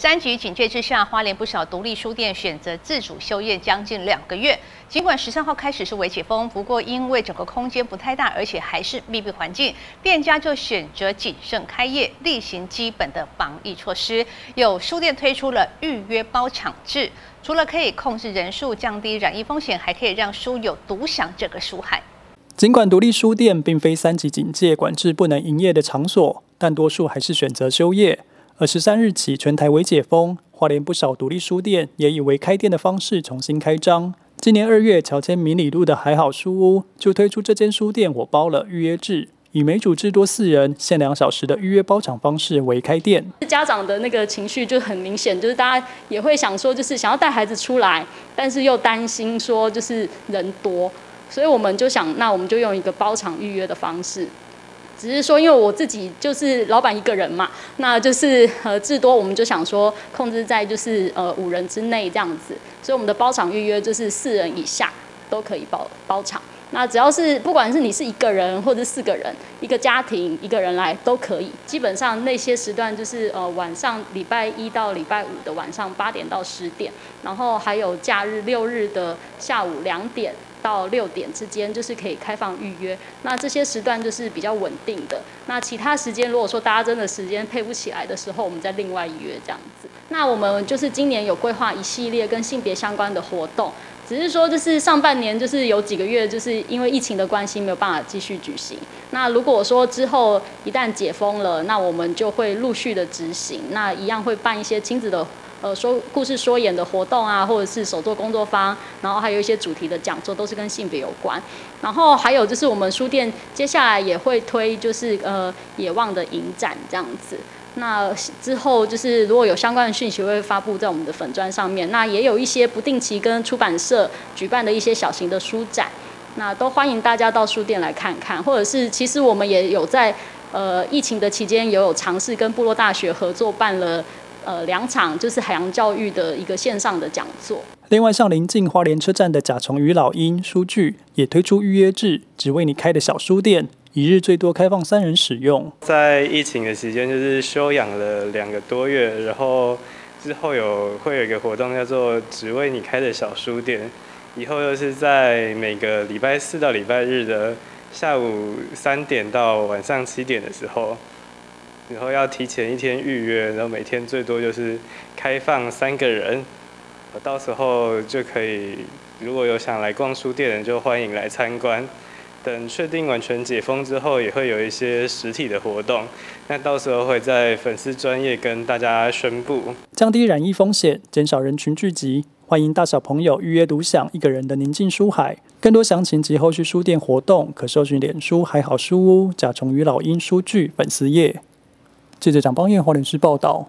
三级警戒之下，花莲不少独立书店选择自主休业将近两个月。尽管十三号开始是微解封，不过因为整个空间不太大，而且还是密闭环境，店家就选择谨慎开业，例行基本的防疫措施。有书店推出了预约包场制，除了可以控制人数、降低染疫风险，还可以让书友独享这个书海。尽管独立书店并非三级警戒管制不能营业的场所，但多数还是选择休业。而十三日起，全台微解封，花莲不少独立书店也以为开店的方式重新开张。今年二月，乔迁明里路的还好书屋就推出这间书店我包了预约制，以每组至多四人、限两小时的预约包场方式为开店。家长的那个情绪就很明显，就是大家也会想说，就是想要带孩子出来，但是又担心说就是人多，所以我们就想，那我们就用一个包场预约的方式。只是说，因为我自己就是老板一个人嘛，那就是呃至多我们就想说控制在就是呃五人之内这样子，所以我们的包场预约就是四人以下都可以包包场。那只要是不管是你是一个人或者四个人，一个家庭一个人来都可以。基本上那些时段就是呃晚上礼拜一到礼拜五的晚上八点到十点，然后还有假日六日的下午两点。到六点之间就是可以开放预约，那这些时段就是比较稳定的。那其他时间如果说大家真的时间配不起来的时候，我们再另外预约这样子。那我们就是今年有规划一系列跟性别相关的活动，只是说就是上半年就是有几个月就是因为疫情的关系没有办法继续举行。那如果说之后一旦解封了，那我们就会陆续的执行，那一样会办一些亲子的。呃，说故事说演的活动啊，或者是手作工作坊，然后还有一些主题的讲座，都是跟性别有关。然后还有就是我们书店接下来也会推，就是呃野望的影展这样子。那之后就是如果有相关的讯息会发布在我们的粉砖上面。那也有一些不定期跟出版社举办的一些小型的书展，那都欢迎大家到书店来看看。或者是其实我们也有在呃疫情的期间也有尝试跟部落大学合作办了。呃，两场就是海洋教育的一个线上的讲座。另外，像临近花莲车站的甲虫与老鹰书具也推出预约制，只为你开的小书店，一日最多开放三人使用。在疫情的时间，就是休养了两个多月，然后之后有会有一个活动叫做“只为你开的小书店”，以后又是在每个礼拜四到礼拜日的下午三点到晚上七点的时候。然后要提前一天预约，然后每天最多就是开放三个人，到时候就可以，如果有想来逛书店的，就欢迎来参观。等确定完全解封之后，也会有一些实体的活动，那到时候会在粉丝专业跟大家宣布。降低染疫风险，减少人群聚集，欢迎大小朋友预约独享一个人的宁静书海。更多详情及后续书店活动，可搜寻脸书还好书屋甲虫与老鹰书具粉丝页。记者蒋邦彦华联市报道。